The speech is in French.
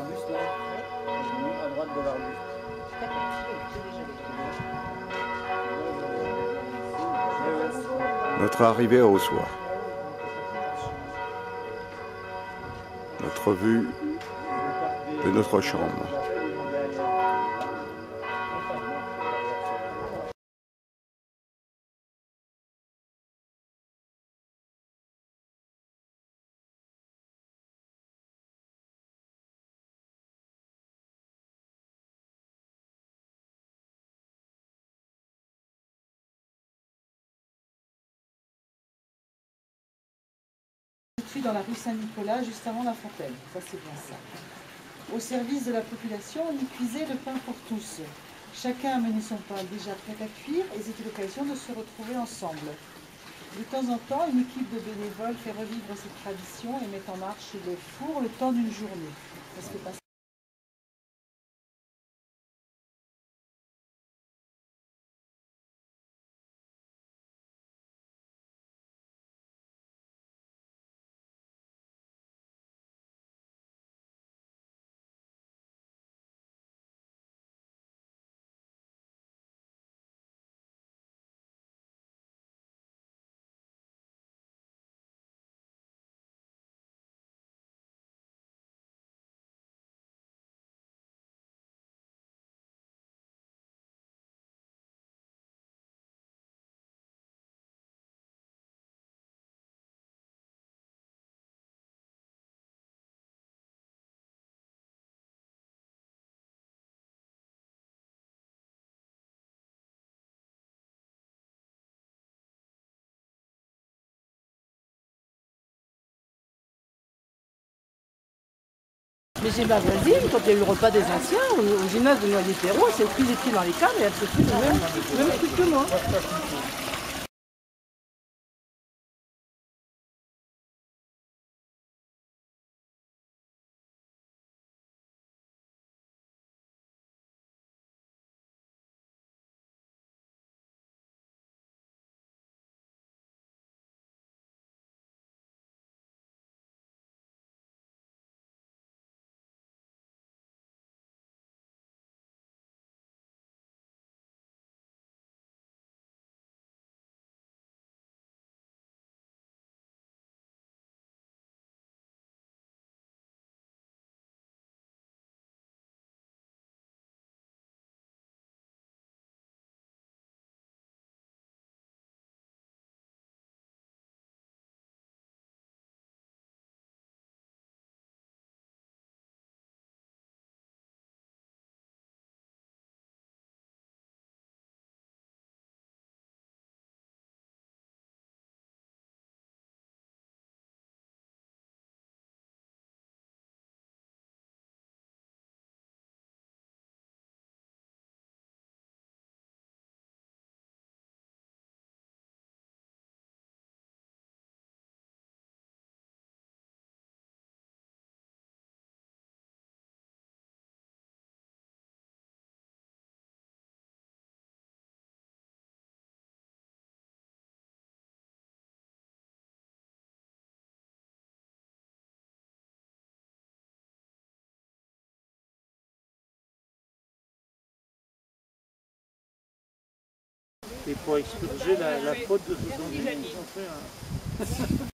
l'arbuste là J'ai mis à droite de l'arbuste. D'accord, j'ai déjà vu. Notre arrivée à Ossois. Notre vue de notre chambre. Dans la rue Saint-Nicolas, juste avant la fontaine. Ça, c'est bien ça. Au service de la population, on y cuisait le pain pour tous. Chacun amenait son pain déjà prêt à cuire et c'était l'occasion de se retrouver ensemble. De temps en temps, une équipe de bénévoles fait revivre cette tradition et met en marche le four le temps d'une journée. Mais j'ai ma voisine, quand il y a eu le repas des anciens, au, au gymnase de Noyer-Perron, elle s'est pris les dans les câbles et elle se fait le même truc que moi. Et pour expurger la, faute de 70, ils ont fait un...